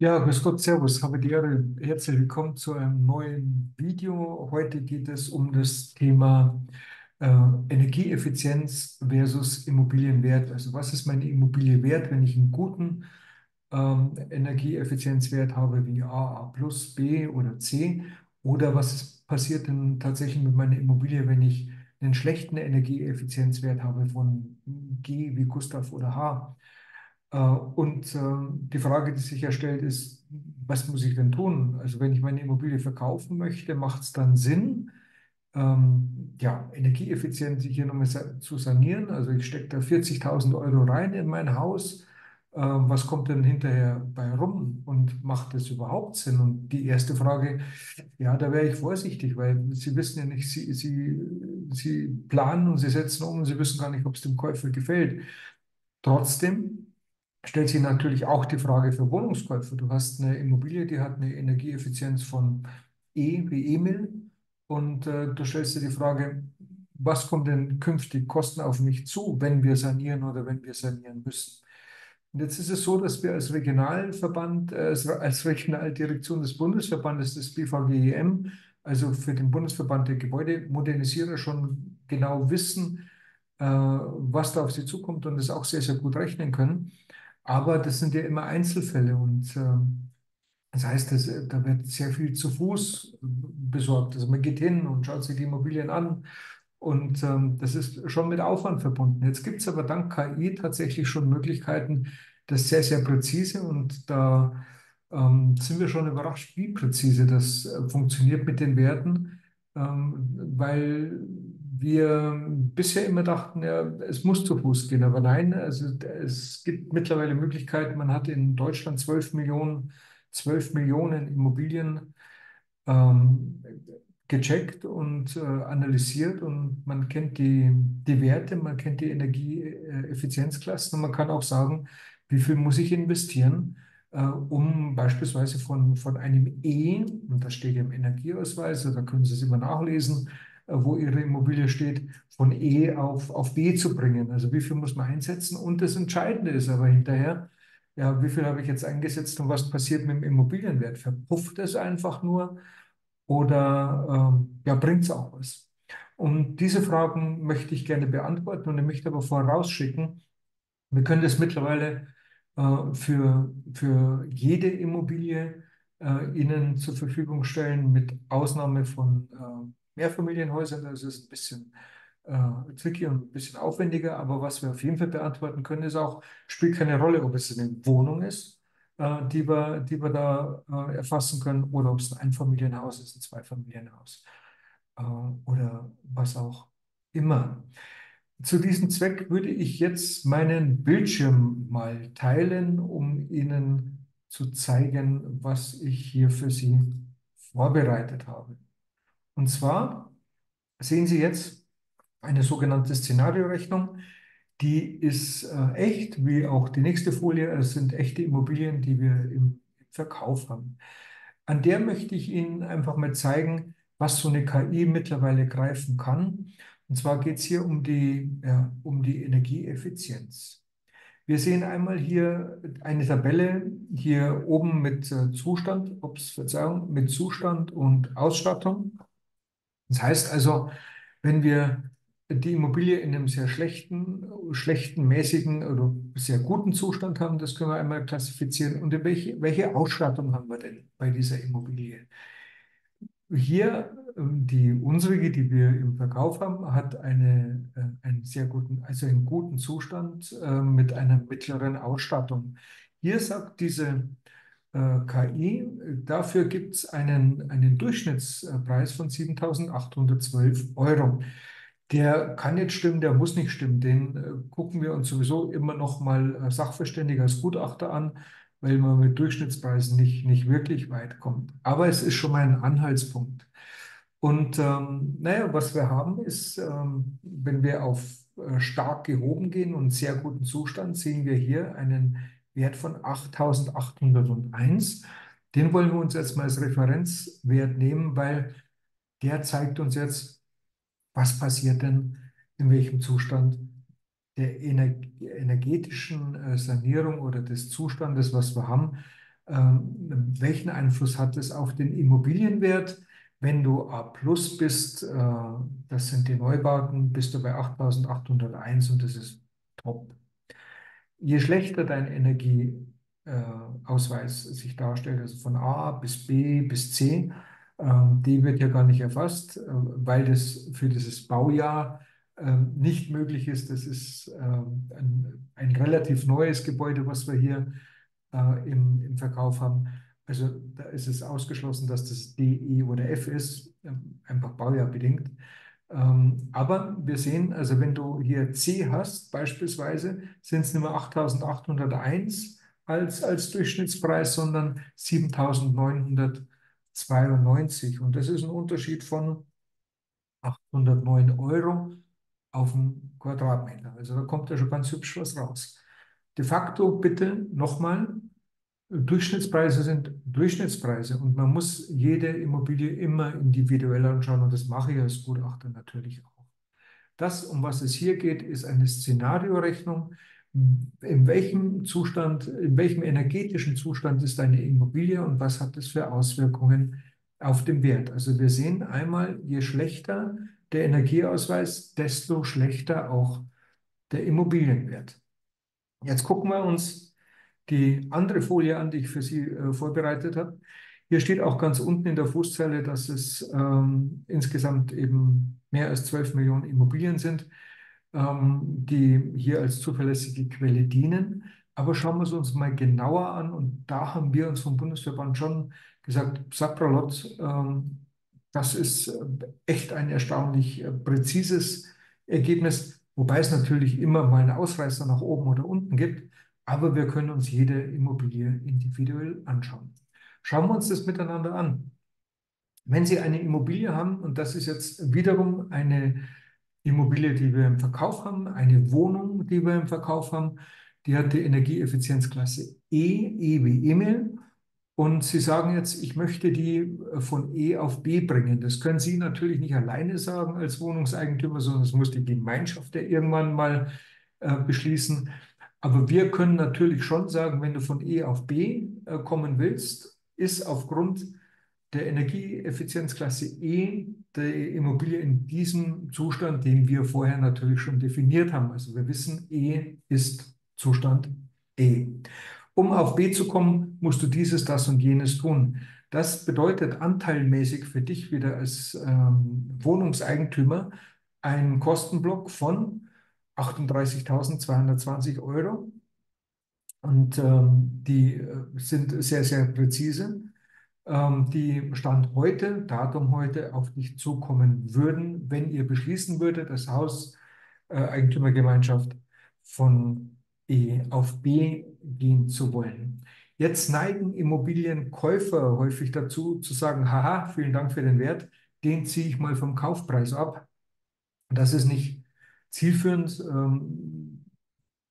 Ja, grüß Gott, Servus, habe die Ehre. Herzlich willkommen zu einem neuen Video. Heute geht es um das Thema äh, Energieeffizienz versus Immobilienwert. Also was ist meine Immobilie wert, wenn ich einen guten ähm, Energieeffizienzwert habe wie A, A+, B oder C? Oder was ist, passiert denn tatsächlich mit meiner Immobilie, wenn ich einen schlechten Energieeffizienzwert habe von G wie Gustav oder H? Äh, Und äh, die Frage, die sich ja stellt, ist, was muss ich denn tun? Also wenn ich meine Immobilie verkaufen möchte, macht es dann Sinn, ähm, ja, energieeffizient hier nochmal zu sanieren? Also ich stecke da 40.000 Euro rein in mein Haus. Ähm, was kommt denn hinterher bei rum und macht das überhaupt Sinn? Und die erste Frage, ja, da wäre ich vorsichtig, weil Sie wissen ja nicht, Sie, Sie, Sie planen und Sie setzen um und Sie wissen gar nicht, ob es dem Käufer gefällt. Trotzdem stellt sich natürlich auch die Frage für Wohnungskäufer. Du hast eine Immobilie, die hat eine Energieeffizienz von E wie Emil und äh, du stellst dir die Frage, was kommt denn künftig Kosten auf mich zu, wenn wir sanieren oder wenn wir sanieren müssen? Und jetzt ist es so, dass wir als Regionalverband, äh, als, als Regionaldirektion des Bundesverbandes des BVGEM, also für den Bundesverband der Gebäudemodernisierer, schon genau wissen, äh, was da auf sie zukommt und es auch sehr, sehr gut rechnen können. Aber das sind ja immer Einzelfälle und ähm, das heißt, dass, äh, da wird sehr viel zu Fuß besorgt. Also man geht hin und schaut sich die Immobilien an und ähm, das ist schon mit Aufwand verbunden. Jetzt gibt es aber dank KI tatsächlich schon Möglichkeiten, das sehr, sehr präzise und da ähm, sind wir schon überrascht, wie präzise das äh, funktioniert mit den Werten, ähm, weil wir bisher immer dachten, ja, es muss zu Fuß gehen, aber nein, also es gibt mittlerweile Möglichkeiten. Man hat in Deutschland 12 Millionen, 12 Millionen Immobilien ähm, gecheckt und äh, analysiert und man kennt die, die Werte, man kennt die Energieeffizienzklassen und man kann auch sagen, wie viel muss ich investieren, äh, um beispielsweise von, von einem E, und das steht im Energieausweis, da können Sie es immer nachlesen, wo Ihre Immobilie steht, von E auf, auf B zu bringen. Also wie viel muss man einsetzen? Und das Entscheidende ist aber hinterher, ja, wie viel habe ich jetzt eingesetzt und was passiert mit dem Immobilienwert? Verpufft es einfach nur oder ähm, ja, bringt es auch was? Und diese Fragen möchte ich gerne beantworten und ich möchte aber vorausschicken, wir können das mittlerweile äh, für, für jede Immobilie äh, Ihnen zur Verfügung stellen, mit Ausnahme von äh, Mehrfamilienhäusern. Das ist ein bisschen äh, tricky und ein bisschen aufwendiger, aber was wir auf jeden Fall beantworten können, ist auch, spielt keine Rolle, ob es eine Wohnung ist, äh, die wir, die wir da äh, erfassen können, oder ob es ein Einfamilienhaus ist, ein Zweifamilienhaus äh, oder was auch immer. Zu diesem Zweck würde ich jetzt meinen Bildschirm mal teilen, um Ihnen zu zeigen, was ich hier für Sie vorbereitet habe. Und zwar sehen Sie jetzt eine sogenannte Szenariorechnung. Die ist äh, echt, wie auch die nächste Folie. Es sind echte Immobilien, die wir im Verkauf haben. An der möchte ich Ihnen einfach mal zeigen, was so eine KI mittlerweile greifen kann. Und zwar geht es hier um die, ja, um die Energieeffizienz. Wir sehen einmal hier eine Tabelle hier oben mit äh, Zustand, ups, Verzeihung, mit Zustand und Ausstattung. Das heißt also, wenn wir die Immobilie in einem sehr schlechten, schlechten, mäßigen oder sehr guten Zustand haben, das können wir einmal klassifizieren. Und welche, welche Ausstattung haben wir denn bei dieser Immobilie? Hier, ähm, die unsere, die wir im Verkauf haben, hat eine, äh, einen sehr guten, also einen guten Zustand äh, mit einer mittleren Ausstattung. Hier sagt diese KI, dafür gibt es einen, einen Durchschnittspreis von 7.812 Euro. Der kann jetzt stimmen, der muss nicht stimmen. Den äh, gucken wir uns sowieso immer noch mal äh, Sachverständiger als Gutachter an, weil man mit Durchschnittspreisen nicht, nicht wirklich weit kommt. Aber es ist schon mal ein Anhaltspunkt. Und ähm, naja, was wir haben ist, ähm, wenn wir auf äh, stark gehoben gehen und sehr guten Zustand, sehen wir hier einen Wert von 8801. Den wollen wir uns jetzt mal als Referenzwert nehmen, weil der zeigt uns jetzt, was passiert denn in welchem Zustand der ener energetischen äh, Sanierung oder des Zustandes, was wir haben, Ähm, welchen Einfluss hat es auf den Immobilienwert? Wenn du A plus bist, äh, das sind die Neubauten, bist du bei 8801 und das ist top. Je schlechter dein Energieausweis sich darstellt, also von A bis B bis C, ähm, die wird ja gar nicht erfasst, äh, weil das für dieses Baujahr ähm, nicht möglich ist. Das ist ähm, ein, ein relativ neues Gebäude, was wir hier äh, im, im Verkauf haben. Also da ist es ausgeschlossen, dass das D, E oder F ist, einfach baujahrbedingt. Aber wir sehen, also wenn du hier C hast, beispielsweise, sind es nicht mehr 8.801 als, als Durchschnittspreis, sondern 7.900 92. Und das ist ein Unterschied von 809 Euro auf einen Quadratmeter. Also da kommt ja schon ganz hübsch was raus. De facto bitte nochmal, Durchschnittspreise sind Durchschnittspreise und man muss jede Immobilie immer individuell anschauen und das mache ich als Gutachter natürlich auch. Das, um was es hier geht, ist eine Szenariorechnung in welchem Zustand, in welchem energetischen Zustand ist deine Immobilie und was hat das für Auswirkungen auf den Wert. Also wir sehen einmal, je schlechter der Energieausweis, desto schlechter auch der Immobilienwert. Jetzt gucken wir uns die andere Folie an, die ich für Sie äh, vorbereitet habe. Hier steht auch ganz unten in der Fußzeile, dass es ähm, insgesamt eben mehr als 12 Millionen Immobilien sind. Ähm, die hier als zuverlässige Quelle dienen. Aber schauen wir es uns mal genauer an. Und da haben wir uns vom Bundesverband schon gesagt, Sapralot, ähm, das ist äh, echt ein erstaunlich äh, präzises Ergebnis, wobei es natürlich immer mal einen Ausreißer nach oben oder unten gibt. Aber wir können uns jede Immobilie individuell anschauen. Schauen wir uns das miteinander an. Wenn Sie eine Immobilie haben, und das ist jetzt wiederum eine Immobilie, die wir im Verkauf haben, eine Wohnung, die wir im Verkauf haben, die hat die Energieeffizienzklasse E, E wie Emil. Und Sie sagen jetzt, ich möchte die äh, von E auf B bringen. Das können Sie natürlich nicht alleine sagen als Wohnungseigentümer, sondern das muss die Gemeinschaft ja irgendwann mal äh, beschließen. Aber wir können natürlich schon sagen, wenn du von E auf B äh, kommen willst, ist aufgrund der Energieeffizienzklasse E der Immobilie in diesem Zustand, den wir vorher natürlich schon definiert haben. Also wir wissen, E ist Zustand E. Um auf B zu kommen, musst du dieses, das und jenes tun. Das bedeutet anteilmäßig für dich wieder als ähm, Wohnungseigentümer einen Kostenblock von 38.220 Euro. Und ähm, die äh, sind sehr, sehr präzise. Ähm, die Stand heute, Datum heute, auf dich zukommen würden, wenn ihr beschließen würdet, das Haus äh, Eigentümergemeinschaft von E auf B gehen zu wollen. Jetzt neigen Immobilienkäufer häufig dazu, zu sagen, haha, vielen Dank für den Wert, den ziehe ich mal vom Kaufpreis ab. Das ist nicht zielführend, ähm,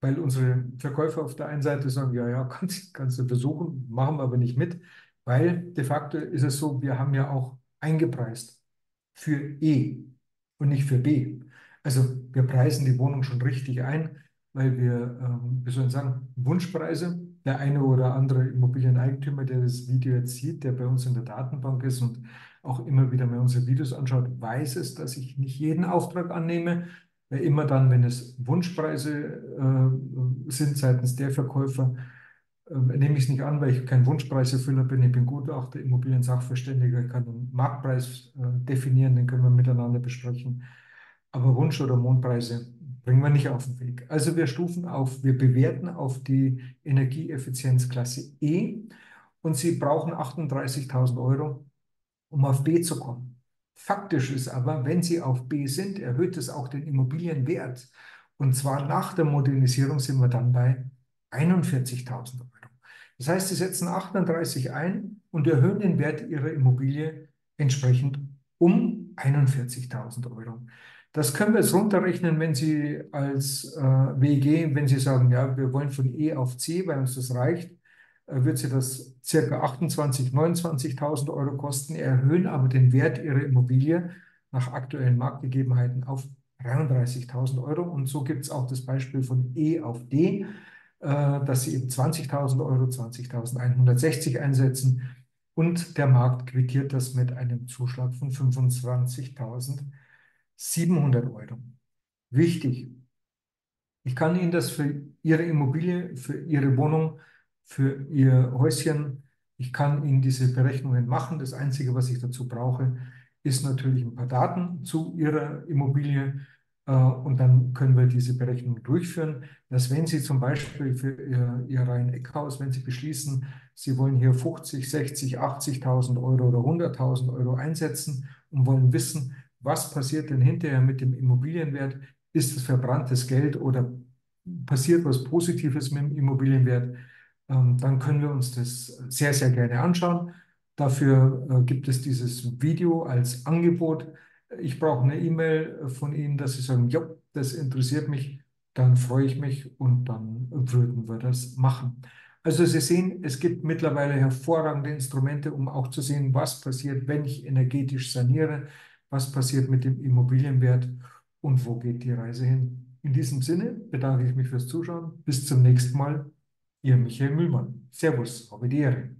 weil unsere Verkäufer auf der einen Seite sagen, ja, ja, kannst, kannst du versuchen, machen wir aber nicht mit. Weil de facto ist es so, wir haben ja auch eingepreist für E und nicht für B. Also wir preisen die Wohnung schon richtig ein, weil wir, ähm, wie soll ich sagen, Wunschpreise, der eine oder andere Immobilieneigentümer, der das Video jetzt sieht, der bei uns in der Datenbank ist und auch immer wieder mal unsere Videos anschaut, weiß es, dass ich nicht jeden Auftrag annehme. Immer dann, wenn es Wunschpreise äh, sind seitens der Verkäufer, ähm, nehme ich es nicht an, weil ich kein Wunschpreiserfüller bin. Ich bin Gutachter, Immobilien-Sachverständiger, kann einen Marktpreis äh, definieren, den können wir miteinander besprechen. Aber Wunsch- oder Mondpreise bringen wir nicht auf den Weg. Also wir stufen auf, wir bewerten auf die Energieeffizienzklasse E und Sie brauchen 38.000 Euro, um auf B zu kommen. Faktisch ist aber, wenn Sie auf B sind, erhöht es auch den Immobilienwert. Und zwar nach der Modernisierung sind wir dann bei 41.000 Euro. Das heißt, Sie setzen 38 ein und erhöhen den Wert Ihrer Immobilie entsprechend um 41.000 Euro. Das können wir jetzt runterrechnen, wenn Sie als äh, WG, wenn Sie sagen, ja, wir wollen von E auf C, weil uns das reicht, wird Sie das circa 28.000, 29.000 Euro kosten, erhöhen aber den Wert Ihrer Immobilie nach aktuellen Marktgegebenheiten auf 33.000 Euro. Und so gibt es auch das Beispiel von E auf D. äh, dass sie eben 20.000 Euro, 20.160 einsetzen und der Markt quittiert das mit einem Zuschlag von 25.700 Euro. Wichtig, ich kann Ihnen das für Ihre Immobilie, für Ihre Wohnung, für Ihr Häuschen, ich kann Ihnen diese Berechnungen machen. Das Einzige, was ich dazu brauche, ist natürlich ein paar Daten zu Ihrer Immobilie. Äh, und dann können wir diese Berechnung durchführen, dass wenn Sie zum Beispiel für Ihr, Ihr Reihen-Eckhaus, wenn Sie beschließen, Sie wollen hier 50, 60, 80.000 Euro oder 100.000 Euro einsetzen und wollen wissen, was passiert denn hinterher mit dem Immobilienwert, ist es verbranntes Geld oder passiert was Positives mit dem Immobilienwert, dann können wir uns das sehr, sehr gerne anschauen. Dafür äh, gibt es dieses Video als Angebot. Ich brauche eine E-Mail von Ihnen, dass Sie sagen, ja, das interessiert mich, dann freue ich mich und dann würden wir das machen. Also Sie sehen, es gibt mittlerweile hervorragende Instrumente, um auch zu sehen, was passiert, wenn ich energetisch saniere, was passiert mit dem Immobilienwert und wo geht die Reise hin. In diesem Sinne bedanke ich mich fürs Zuschauen. Bis zum nächsten Mal. Ihr Michael Müllmann. Servus, habe die Ehre.